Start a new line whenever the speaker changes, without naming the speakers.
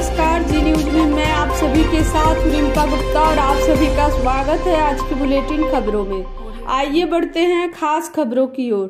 नमस्कार जी न्यूज़ में मैं आप सभी के साथ रिम्पा गुप्ता और आप सभी का स्वागत है आज की बुलेटिन खबरों में। आइए बढ़ते हैं खास खबरों की ओर।